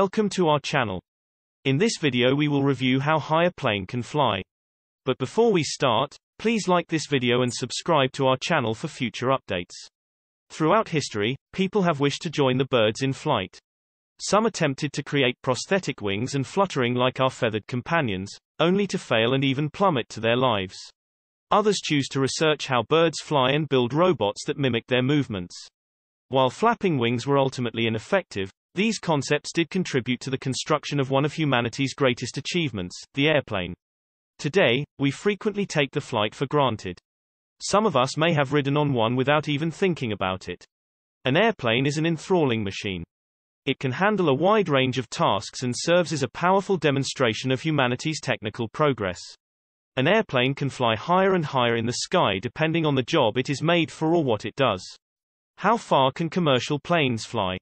Welcome to our channel. In this video we will review how high a plane can fly. But before we start, please like this video and subscribe to our channel for future updates. Throughout history, people have wished to join the birds in flight. Some attempted to create prosthetic wings and fluttering like our feathered companions, only to fail and even plummet to their lives. Others choose to research how birds fly and build robots that mimic their movements. While flapping wings were ultimately ineffective, these concepts did contribute to the construction of one of humanity's greatest achievements, the airplane. Today, we frequently take the flight for granted. Some of us may have ridden on one without even thinking about it. An airplane is an enthralling machine. It can handle a wide range of tasks and serves as a powerful demonstration of humanity's technical progress. An airplane can fly higher and higher in the sky depending on the job it is made for or what it does. How far can commercial planes fly?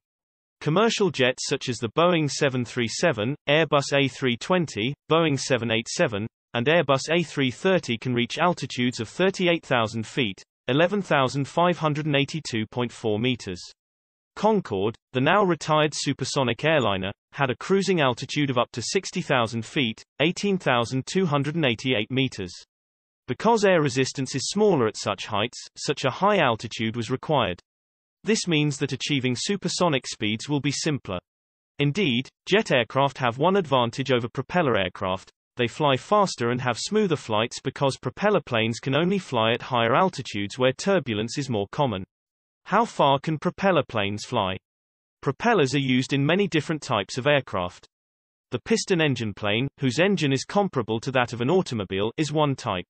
Commercial jets such as the Boeing 737, Airbus A320, Boeing 787, and Airbus A330 can reach altitudes of 38,000 feet, 11,582.4 meters. Concorde, the now retired supersonic airliner, had a cruising altitude of up to 60,000 feet, 18,288 meters. Because air resistance is smaller at such heights, such a high altitude was required. This means that achieving supersonic speeds will be simpler. Indeed, jet aircraft have one advantage over propeller aircraft, they fly faster and have smoother flights because propeller planes can only fly at higher altitudes where turbulence is more common. How far can propeller planes fly? Propellers are used in many different types of aircraft. The piston engine plane, whose engine is comparable to that of an automobile, is one type.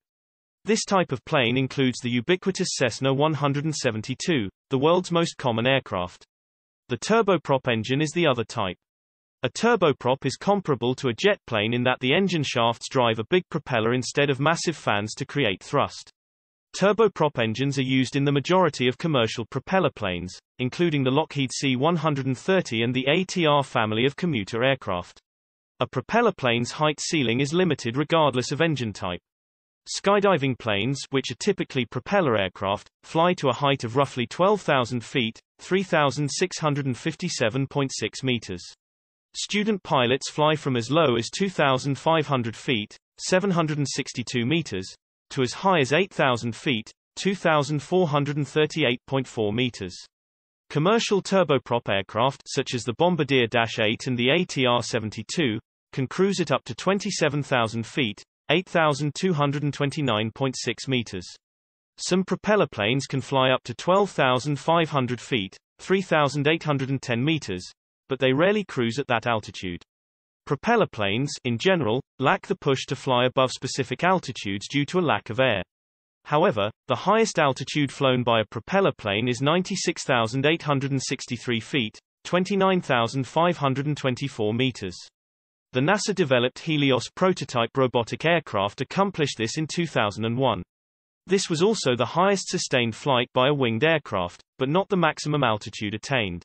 This type of plane includes the ubiquitous Cessna 172, the world's most common aircraft. The turboprop engine is the other type. A turboprop is comparable to a jet plane in that the engine shafts drive a big propeller instead of massive fans to create thrust. Turboprop engines are used in the majority of commercial propeller planes, including the Lockheed C-130 and the ATR family of commuter aircraft. A propeller plane's height ceiling is limited regardless of engine type. Skydiving planes, which are typically propeller aircraft, fly to a height of roughly 12,000 feet, 3,657.6 meters. Student pilots fly from as low as 2,500 feet, 762 meters, to as high as 8,000 feet, 2,438.4 meters. Commercial turboprop aircraft, such as the Bombardier Dash 8 and the ATR 72, can cruise at up to 27,000 feet, 8,229.6 meters. Some propeller planes can fly up to 12,500 feet, 3,810 meters, but they rarely cruise at that altitude. Propeller planes, in general, lack the push to fly above specific altitudes due to a lack of air. However, the highest altitude flown by a propeller plane is 96,863 feet, 29,524 meters. The NASA-developed Helios prototype robotic aircraft accomplished this in 2001. This was also the highest sustained flight by a winged aircraft, but not the maximum altitude attained.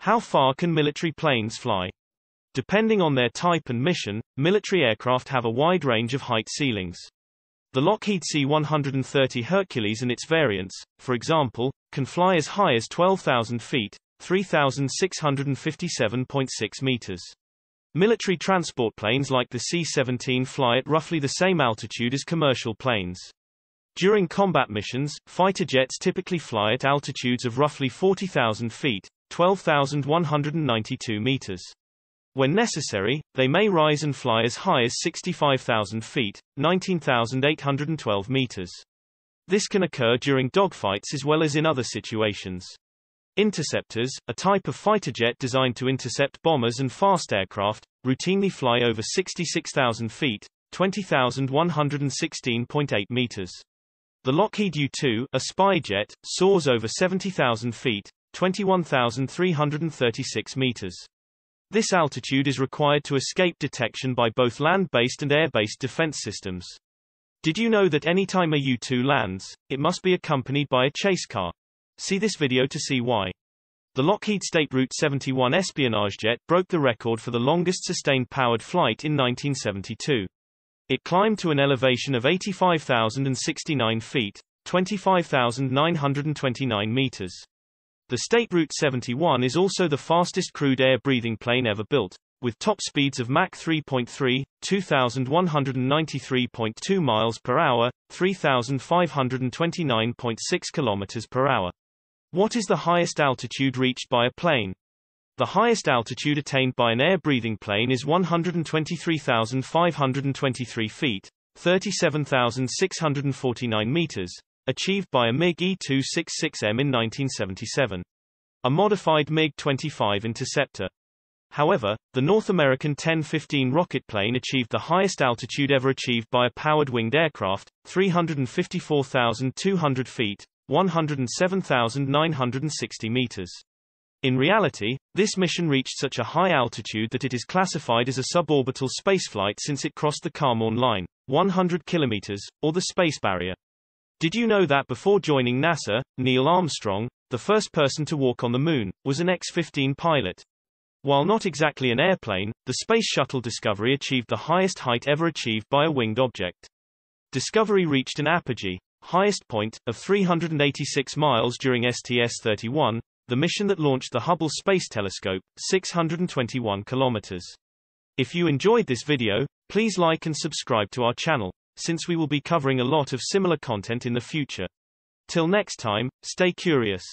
How far can military planes fly? Depending on their type and mission, military aircraft have a wide range of height ceilings. The Lockheed C-130 Hercules and its variants, for example, can fly as high as 12,000 feet, 3,657.6 meters. Military transport planes like the C-17 fly at roughly the same altitude as commercial planes. During combat missions, fighter jets typically fly at altitudes of roughly 40,000 feet, 12,192 meters. When necessary, they may rise and fly as high as 65,000 feet, 19,812 meters. This can occur during dogfights as well as in other situations. Interceptors, a type of fighter jet designed to intercept bombers and fast aircraft, routinely fly over 66,000 feet, 20,116.8 meters. The Lockheed U-2, a spy jet, soars over 70,000 feet, 21,336 meters. This altitude is required to escape detection by both land-based and air-based defense systems. Did you know that anytime a U-2 lands, it must be accompanied by a chase car? See this video to see why. The Lockheed State Route 71 espionage jet broke the record for the longest sustained powered flight in 1972. It climbed to an elevation of 85,069 feet, 25,929 meters. The State Route 71 is also the fastest crewed air-breathing plane ever built, with top speeds of Mach 3.3, 2193.2 miles per hour, 3529.6 kilometers per hour. What is the highest altitude reached by a plane? The highest altitude attained by an air-breathing plane is 123,523 feet, 37,649 meters, achieved by a MiG E-266M in 1977. A modified MiG-25 Interceptor. However, the North American X-15 rocket plane achieved the highest altitude ever achieved by a powered winged aircraft, 354,200 feet, 107,960 meters. In reality, this mission reached such a high altitude that it is classified as a suborbital spaceflight since it crossed the Kármán line, 100 kilometers, or the space barrier. Did you know that before joining NASA, Neil Armstrong, the first person to walk on the moon, was an X-15 pilot? While not exactly an airplane, the Space Shuttle Discovery achieved the highest height ever achieved by a winged object. Discovery reached an apogee, highest point, of 386 miles during STS-31, the mission that launched the Hubble Space Telescope, 621 kilometers. If you enjoyed this video, please like and subscribe to our channel, since we will be covering a lot of similar content in the future. Till next time, stay curious.